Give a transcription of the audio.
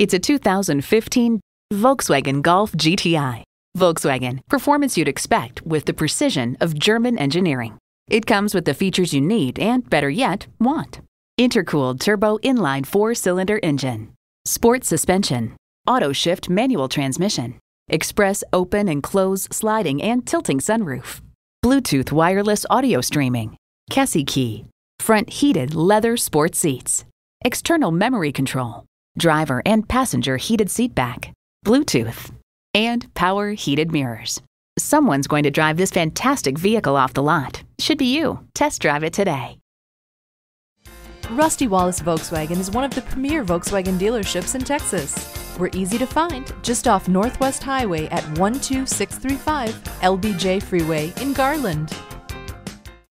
It's a 2015 Volkswagen Golf GTI. Volkswagen, performance you'd expect with the precision of German engineering. It comes with the features you need and, better yet, want. Intercooled turbo inline four cylinder engine, sport suspension, auto shift manual transmission, express open and close sliding and tilting sunroof, Bluetooth wireless audio streaming, KESSY key, front heated leather sport seats, external memory control, driver and passenger heated seat back, Bluetooth, and power heated mirrors. Someone's going to drive this fantastic vehicle off the lot. Should be you. Test drive it today. Rusty Wallis Volkswagen is one of the premier Volkswagen dealerships in Texas. We're easy to find just off Northwest Highway at 12635 LBJ Freeway in Garland.